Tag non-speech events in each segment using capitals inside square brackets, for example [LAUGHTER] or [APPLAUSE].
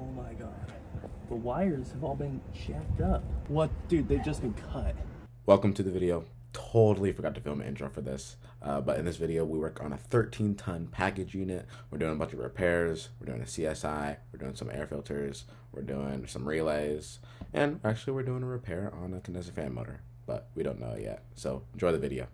Oh my god. The wires have all been jacked up. What? Dude, they've just been cut. Welcome to the video. Totally forgot to film an intro for this. Uh, but in this video, we work on a 13 ton package unit. We're doing a bunch of repairs. We're doing a CSI. We're doing some air filters. We're doing some relays. And actually, we're doing a repair on a condenser fan motor. But we don't know yet. So enjoy the video.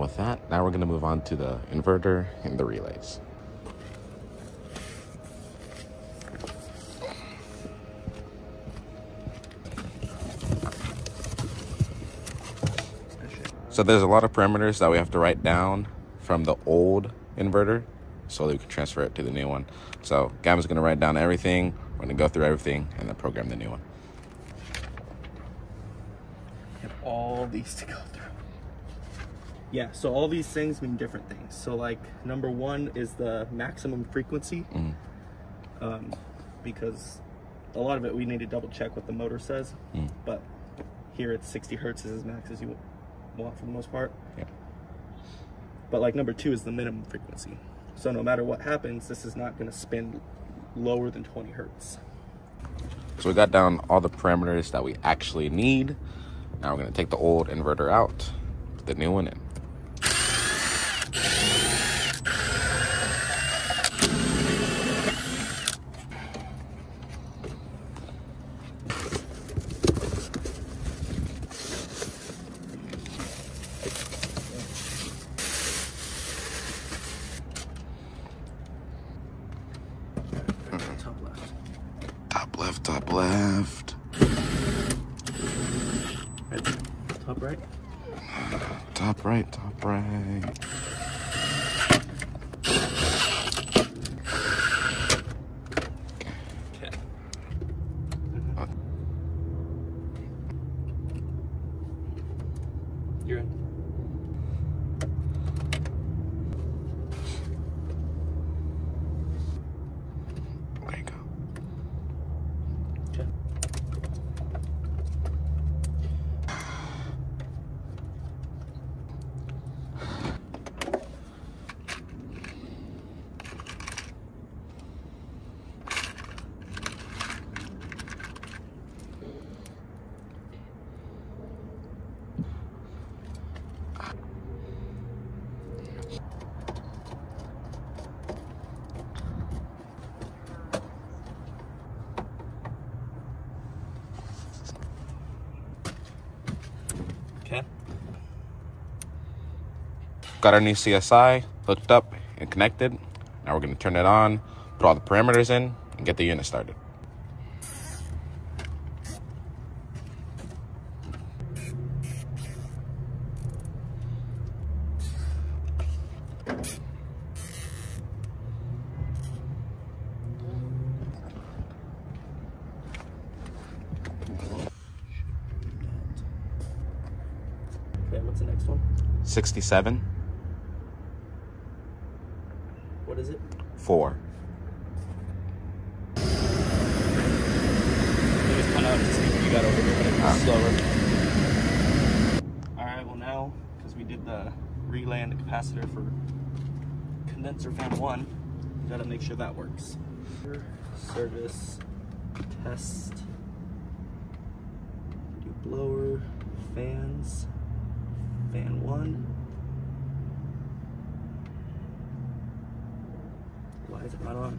With that. Now we're going to move on to the inverter and the relays. So there's a lot of parameters that we have to write down from the old inverter so that we can transfer it to the new one. So going to write down everything. We're going to go through everything and then program the new one. have all these to go through. Yeah, so all these things mean different things. So like number one is the maximum frequency, Mhm. um, because a lot of it we need to double check what the motor says. Mm. But here it's 60 hertz is as max as you want for the most part. Yeah. But like number two is the minimum frequency. So no matter what happens, this is not going to spin lower than 20 hertz. So we got down all the parameters that we actually need. Now we're gonna take the old inverter out, put the new one in. Top left. Top left, top left. Right. Top right. Top right, top right. Okay. Uh, You're in. Got our new CSI hooked up and connected. Now we're gonna turn it on, put all the parameters in, and get the unit started. Okay, what's the next one? 67, What is it? 4. It was kind of just you got over ah. slower. All right, well now, because we did the relay and the capacitor for condenser fan one, we gotta make sure that works. Service, test, do blower, fans, fan one. Is it not on?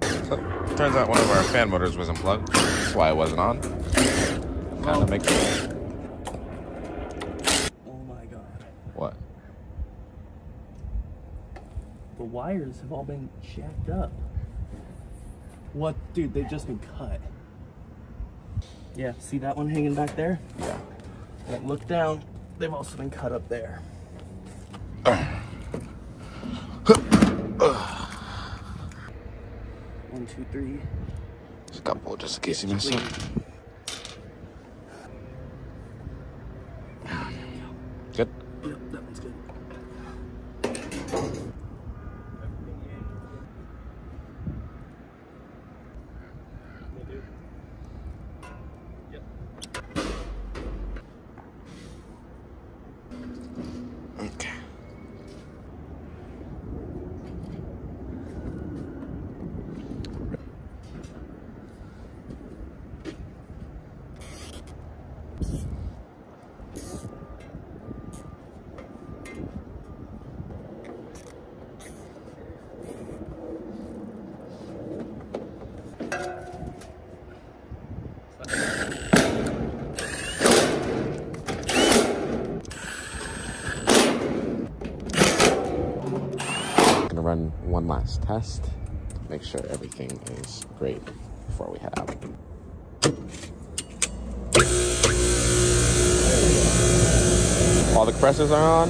So, turns out one of our fan motors was unplugged. That's why it wasn't on. Kind of oh. makes sense. Oh my god. What? The wires have all been jacked up. What? Dude, they've just been cut. Yeah, see that one hanging back there? Yeah. And look down, they've also been cut up there. [COUGHS] One, two, three. Just a couple, just in case you missed Clean. some. Good. Yep, that one's good. Okay. Gonna last test. Make sure everything is great before we head out. All the compressors are on.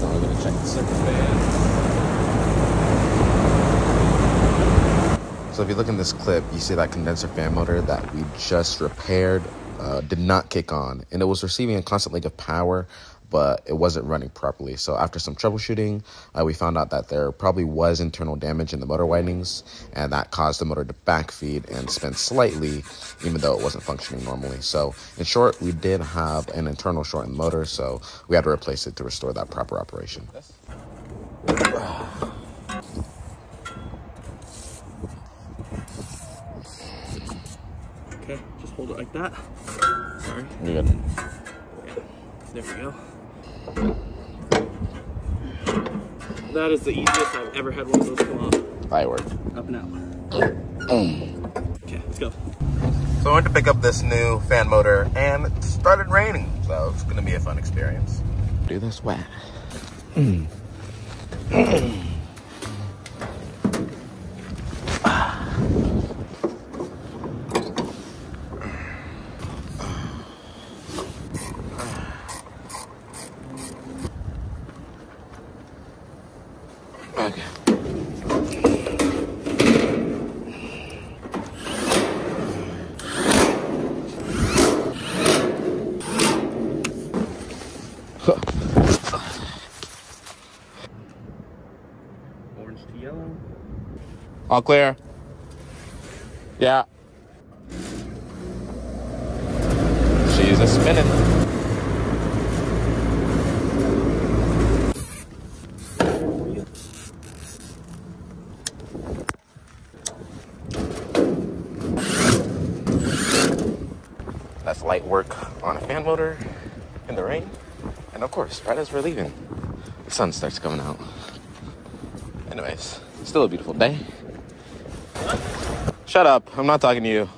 Now we're gonna check the circuit fan. So if you look in this clip, you see that condenser fan motor that we just repaired uh, did not kick on, and it was receiving a constant leg of power, but it wasn't running properly. So after some troubleshooting, uh, we found out that there probably was internal damage in the motor windings, and that caused the motor to backfeed and spin slightly, even though it wasn't functioning normally. So in short, we did have an internal short in the motor, so we had to replace it to restore that proper operation. Okay, just hold it like that. Sorry. You're good. Yeah, there we go. That is the easiest I've ever had one of those come off. Firework. Up and out. Okay, let's go. So I went to pick up this new fan motor and it started raining. So it's gonna be a fun experience. Do this wet. Okay. [CLEARS THROAT] All clear. Yeah. She's a spinning. That's light work on a fan motor in the rain. And of course, right as we're leaving, the sun starts coming out. Anyways, still a beautiful day. Shut up. I'm not talking to you.